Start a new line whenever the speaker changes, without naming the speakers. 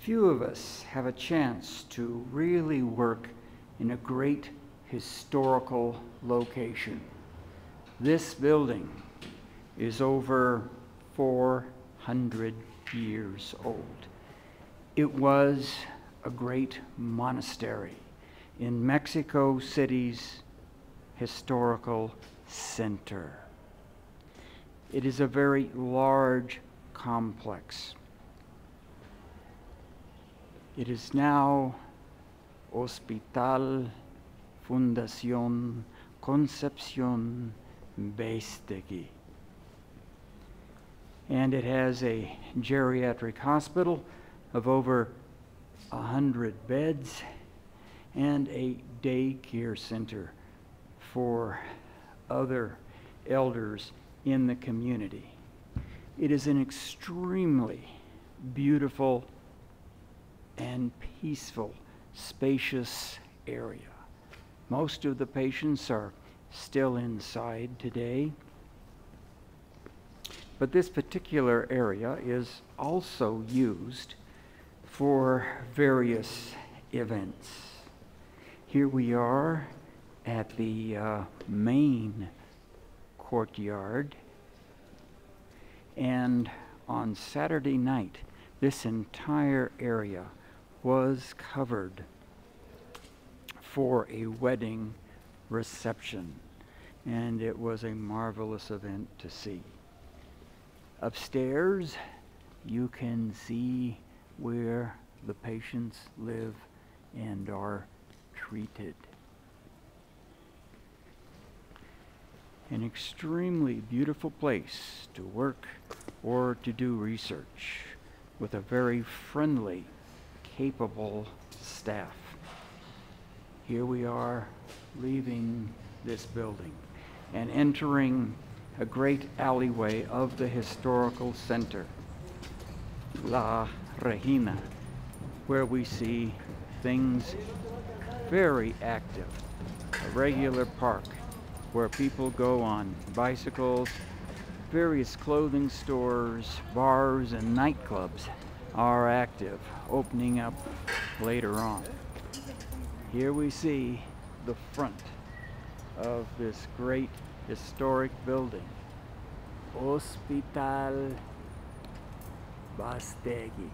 Few of us have a chance to really work in a great historical location. This building is over 400 years old. It was a great monastery in Mexico City's historical center. It is a very large complex. It is now Hospital Fundación Concepción Beistegui. And it has a geriatric hospital of over 100 beds and a daycare center for other elders in the community. It is an extremely beautiful and peaceful, spacious area. Most of the patients are still inside today. But this particular area is also used for various events. Here we are at the uh, main courtyard, and on Saturday night, this entire area was covered for a wedding reception, and it was a marvelous event to see. Upstairs, you can see where the patients live and are treated. An extremely beautiful place to work or to do research with a very friendly, capable staff. Here we are leaving this building and entering a great alleyway of the historical center, La Regina, where we see things very active. A regular park where people go on bicycles, various clothing stores, bars, and nightclubs are active, opening up later on. Here we see the front of this great historic building, Hospital Beistegui.